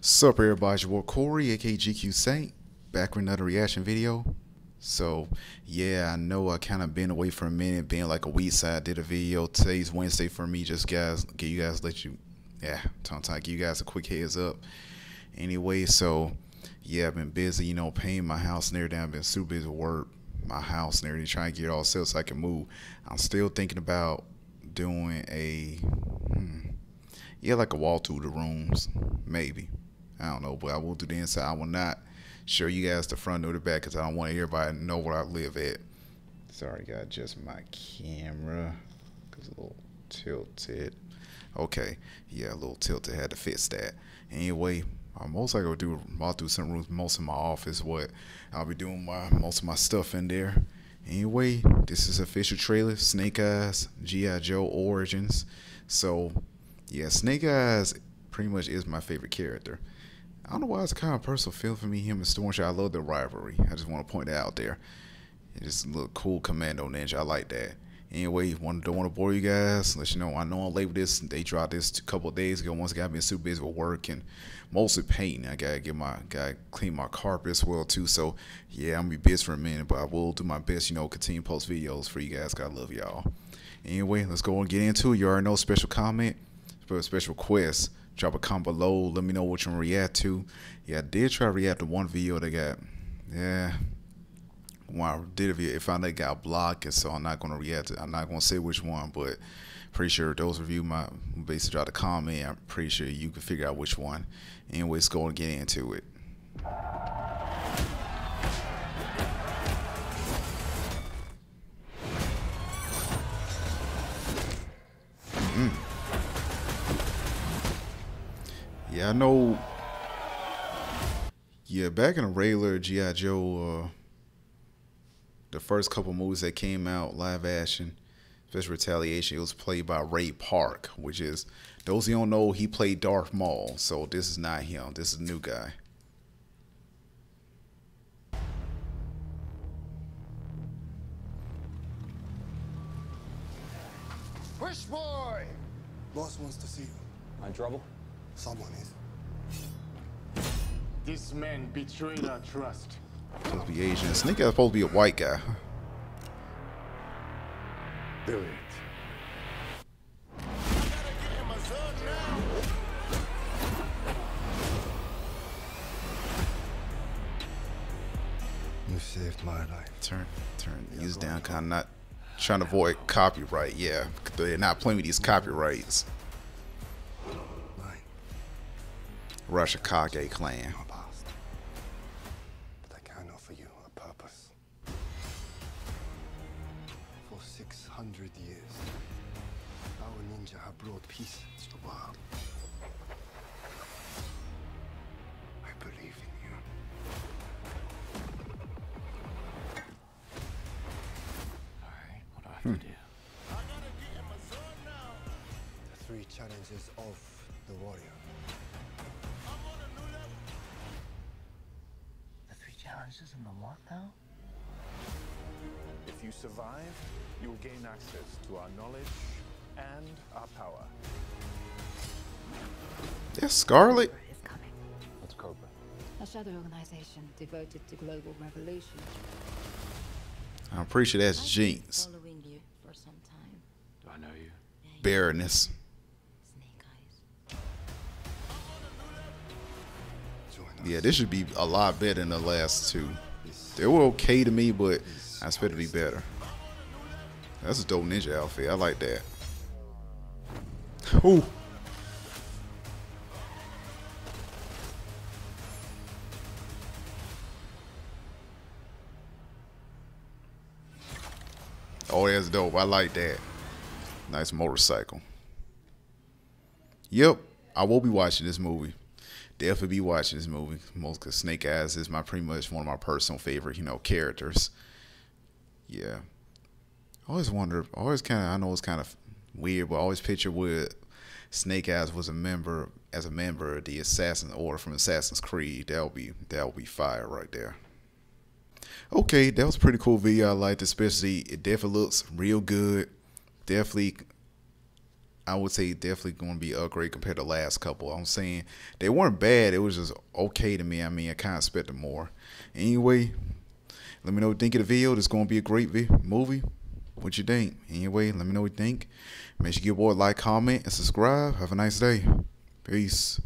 Sup everybody, your boy Corey, aka GQ Saint, back with another reaction video. So yeah, I know I kind of been away for a minute, being like a week side. Did a video today's Wednesday for me, just guys, get you guys let you, yeah, tongue tie, give you guys a quick heads up. Anyway, so yeah, I've been busy, you know, paying my house everything. I've been super busy with work, my house and everything, trying to get it all set so I can move. I'm still thinking about doing a, hmm, yeah, like a wall through the rooms, maybe. I don't know, but I will do the inside. I will not show you guys the front or the back because I don't want everybody to know where I live at. Sorry, got adjust my camera because a little tilted. Okay, yeah, a little tilted. Had to fix that. Anyway, I'm most likely gonna do I'll do some rooms, most of my office. What I'll be doing my most of my stuff in there. Anyway, this is official trailer. Snake Eyes, GI Joe Origins. So, yeah, Snake Eyes pretty much is my favorite character. I don't know why it's kind of personal feel for me, him and Storm I love the rivalry. I just want to point that out there. It's a little cool commando ninja. I like that. Anyway, one don't want to bore you guys. Let you know I know I'm late with this. They dropped this a couple days ago. Once again, I've been super busy with work and mostly painting. I gotta get my gotta clean my carpet as well too. So yeah, I'm gonna be busy for a minute, but I will do my best. You know, continue post videos for you guys. I love y'all. Anyway, let's go and get into it. You already know special comment, special quest drop a comment below. Let me know what you want to react to. Yeah, I did try to react to one video that got, yeah, when I did a video, it found that got blocked, and so I'm not going to react to I'm not going to say which one, but pretty sure those of you my basically drop a comment. I'm pretty sure you can figure out which one. Anyway, let's go and get into it. Yeah, I know. Yeah, back in the regular GI Joe, uh, the first couple movies that came out live action, especially Retaliation, it was played by Ray Park, which is those who don't know, he played Darth Maul. So this is not him. This is a new guy. Push boy! Boss wants to see you. I'm in trouble? Someone is. This man betrayed our trust. Supposed to be Asian. Snake is supposed to be a white guy. Do it. You saved my life. Turn, turn these down. Kind of not trying to avoid copyright. Yeah, they're not playing with these copyrights. Arashikage clan. But I can offer you a purpose. For 600 years, our ninja have brought peace to the world. I believe in you. Alright, what do I have to hmm. do? The three challenges of the warrior. Three challenges in the what now? If you survive, you will gain access to our knowledge and our power. That's Scarlet. is coming. What's Cobra? A shadow organization devoted to global revolution. I'm pretty sure that's I've Jinx. Following you for some time. Do I know you? Yeah, you- Baroness. Yeah, this should be a lot better than the last two. They were okay to me, but I expect to be better. That's a dope ninja outfit. I like that. Ooh. Oh, that's dope. I like that. Nice motorcycle. Yep, I will be watching this movie. Definitely be watching this movie. Most because Snake Eyes is my pretty much one of my personal favorite, you know, characters. Yeah. I always wonder. Always kind of. I know it's kind of weird, but I always picture where Snake Eyes was a member as a member of the Assassin Order from Assassin's Creed. That'll be that'll be fire right there. Okay, that was a pretty cool video. I liked, especially it definitely looks real good. Definitely I would say definitely going to be upgrade compared to the last couple. I'm saying they weren't bad. It was just okay to me. I mean, I kind of expected more. Anyway, let me know what you think of the video. This is going to be a great movie. What you think? Anyway, let me know what you think. Make sure you give a like, comment, and subscribe. Have a nice day. Peace.